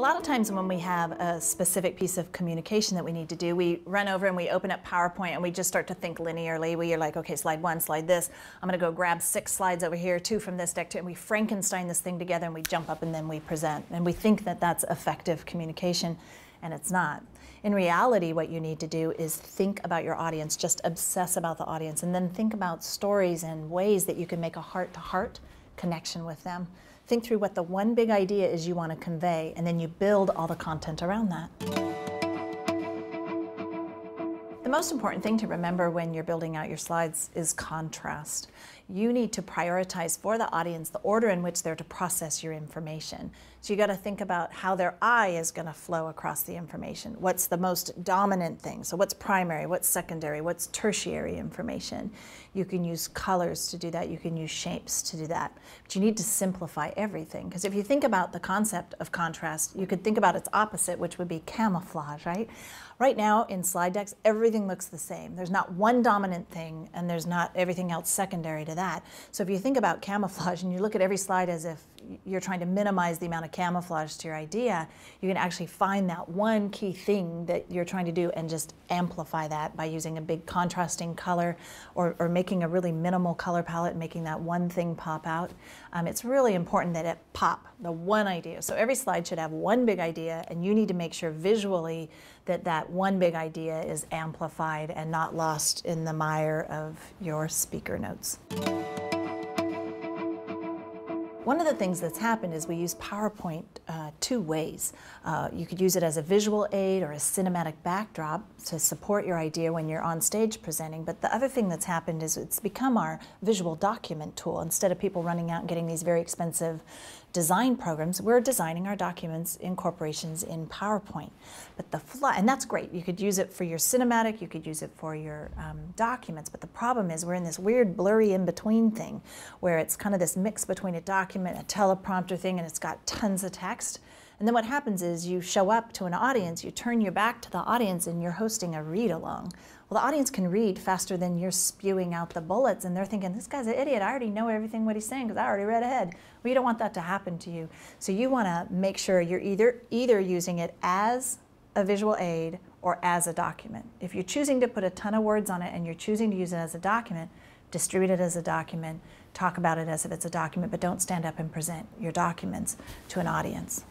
A lot of times when we have a specific piece of communication that we need to do, we run over and we open up PowerPoint and we just start to think linearly. We are like, okay, slide one, slide this. I'm going to go grab six slides over here, two from this deck, two, and we Frankenstein this thing together and we jump up and then we present. And we think that that's effective communication, and it's not. In reality, what you need to do is think about your audience, just obsess about the audience, and then think about stories and ways that you can make a heart to heart connection with them. Think through what the one big idea is you want to convey, and then you build all the content around that. The most important thing to remember when you're building out your slides is contrast. You need to prioritize for the audience the order in which they're to process your information. So you got to think about how their eye is going to flow across the information. What's the most dominant thing? So what's primary, what's secondary, what's tertiary information? You can use colors to do that. You can use shapes to do that. But you need to simplify everything because if you think about the concept of contrast, you could think about its opposite, which would be camouflage, right? Right now in slide decks, everything looks the same. There's not one dominant thing and there's not everything else secondary to that. So if you think about camouflage and you look at every slide as if you're trying to minimize the amount of camouflage to your idea, you can actually find that one key thing that you're trying to do and just amplify that by using a big contrasting color or, or making a really minimal color palette, and making that one thing pop out. Um, it's really important that it pop, the one idea. So every slide should have one big idea and you need to make sure visually that that one big idea is amplified and not lost in the mire of your speaker notes. One of the things that's happened is we use PowerPoint uh, two ways. Uh, you could use it as a visual aid or a cinematic backdrop to support your idea when you're on stage presenting. But the other thing that's happened is it's become our visual document tool. Instead of people running out and getting these very expensive design programs, we're designing our documents in corporations in PowerPoint. But the fly, and that's great. You could use it for your cinematic, you could use it for your um, documents. But the problem is we're in this weird blurry in between thing where it's kind of this mix between a document, a teleprompter thing, and it's got tons of text. And then what happens is you show up to an audience, you turn your back to the audience, and you're hosting a read along. Well, the audience can read faster than you're spewing out the bullets, and they're thinking, this guy's an idiot. I already know everything what he's saying because I already read ahead. Well, you don't want that to happen to you. So you want to make sure you're either, either using it as a visual aid or as a document. If you're choosing to put a ton of words on it and you're choosing to use it as a document, distribute it as a document, talk about it as if it's a document, but don't stand up and present your documents to an audience.